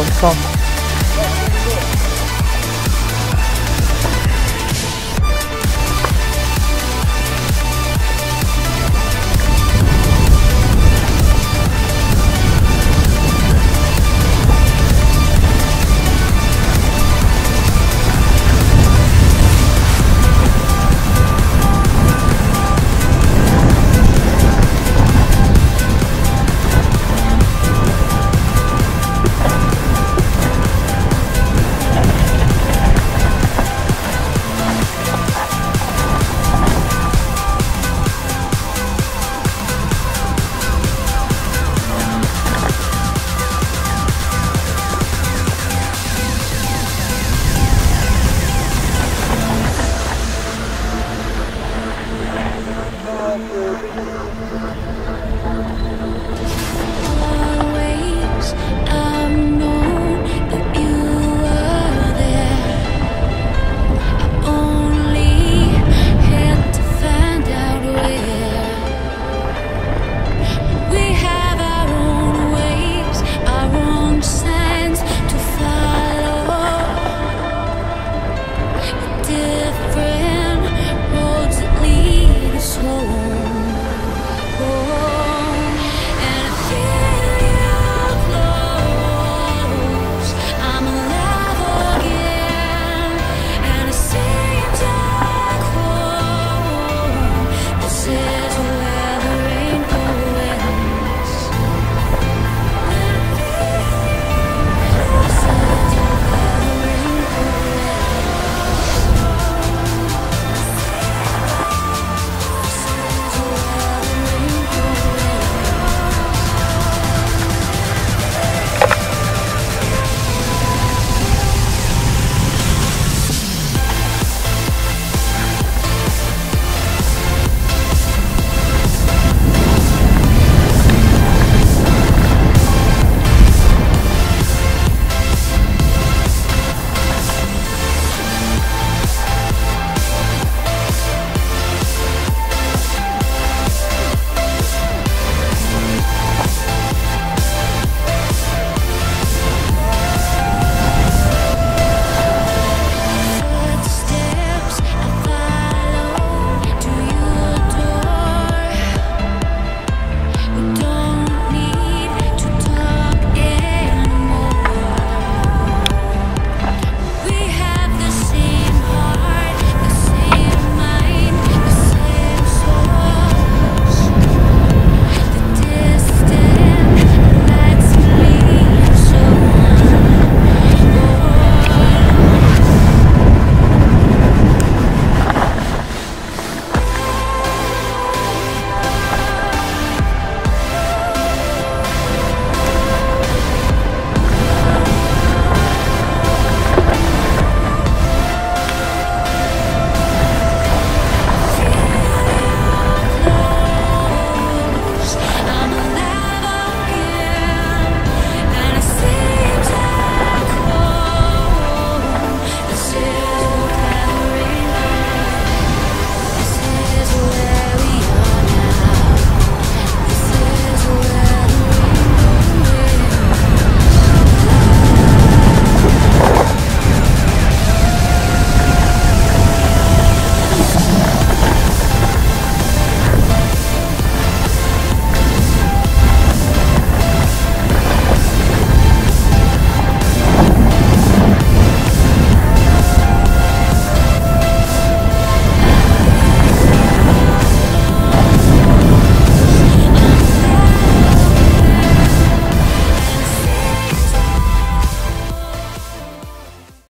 Come,